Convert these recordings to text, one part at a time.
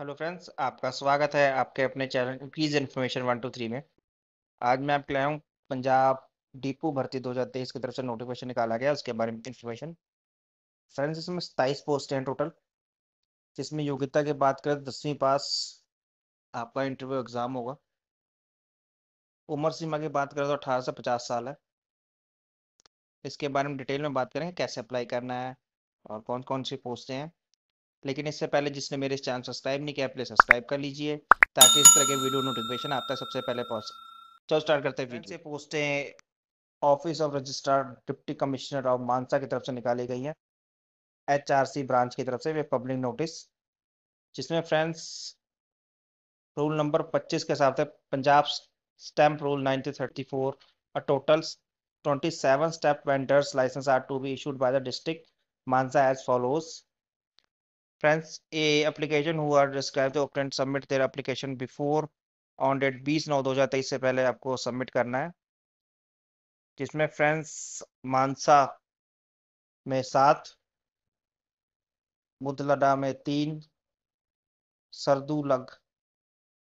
Hello friends, आपका स्वागत है आपके अपने channel quiz information one two three में। आज मैं आपके लाया हूँ पंजाब डिपो भर्ती 2023 की तरफ़ से नोटिफिकेशन निकाला गया, उसके बारे में इन्फॉर्मेशन फ्रेंड्स इसमें सताईस पोस्ट हैं टोटल जिसमें योग्यता की बात करें तो दसवीं पास आपका इंटरव्यू एग्ज़ाम होगा। उम्र सीमा की बात करें तो अठारह से पचास साल है। इसके बारे में डिटेल में बात करेंगे, कैसे अप्लाई करना है और कौन कौन सी पोस्टें हैं। लेकिन इससे पहले जिसने मेरे इस चैनल सब्सक्राइब नहीं किया प्लीज़ सब्सक्राइब कर लीजिए ताकि इस तरह के वीडियो नोटिफिकेशन आप तक सबसे पहले पहुँच सके। चलो स्टार्ट करते हैं वीडियो पोस्टें office of registrar deputy commissioner of Mansa की तरफ़ से निकाली गई हैं। एच ब्रांच की तरफ़ से वे पब्लिक नोटिस जिसमें फ्रेंड्स रूल नंबर 25 के हिसाब से Punjab stamp rule 1934 a total 27 step vendors license are to be issued by the district Mansa as follows Friends, a application who are described the occupant submit their application before on date 20 नौ 2023 से पहले आपको submit करना है जिसमें friends मानसा में सात मुदलडा में तीन सरदू लग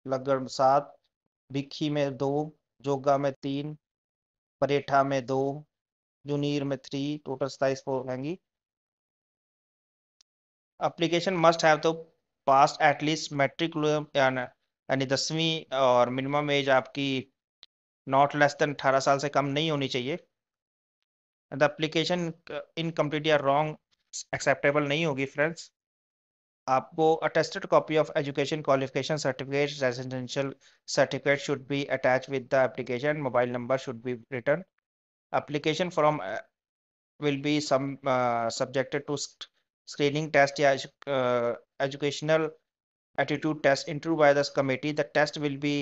लगड़ सात भिखी में दो जोगा में तीन परेठा में दो जुनीर में थ्री टोटल सताइस रहेंगी application must have तो पास एटलीस्ट मैट्रिक यानी दसवीं और मिनिमम एज आपकी नॉट लेस देन अठारह साल से कम नहीं होनी चाहिए। द एप्लीकेशन इनकम्प्लीट या रॉन्ग एक्सेप्टेबल नहीं होगी फ्रेंड्स आपको attested copy of education qualification certificate residential certificate should be attach with the application mobile number should be return will be some uh, subjected to screening test या educational attitude test interview by the committee the test will be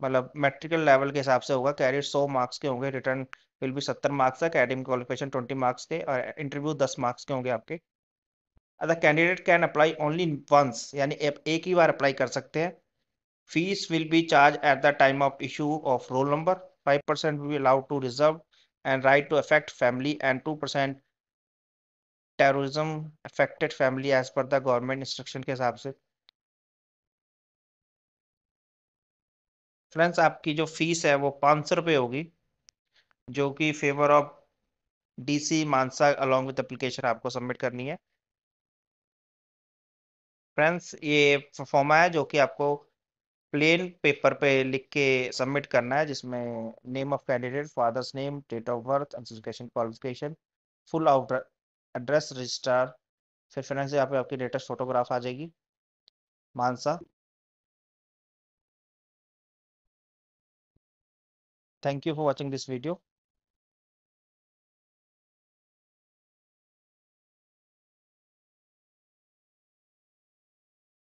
मतलब metrical level के हिसाब से होगा। Career सौ marks के होंगे written will be सत्तर marks academic qualification twenty marks के, और इंटरव्यू दस मार्क्स के होंगे आपके। The candidate can apply only once यानी एक ही बार अप्लाई कर सकते हैं। Fees will be charge at the time of issue of roll number five percent will allowed to reserve and right to affect family and two percent terrorism affected family as per the government instruction के हिसाब से? Friends आपकी जो fees है वो पाँच सौ रुपये होगी, जो कि favour of DC Mansa along with application आपको सबमिट करनी है। फ्रेंड्स ये फॉर्मा है जो कि आपको प्लेन पेपर पे लिख के सबमिट करना है, जिसमें name of candidate father's name date of birth education qualification full out address register फिर फिर से यहाँ पे आपकी लेटेस्ट फोटोग्राफ आ जाएगी, Mansa. Thank you for watching this video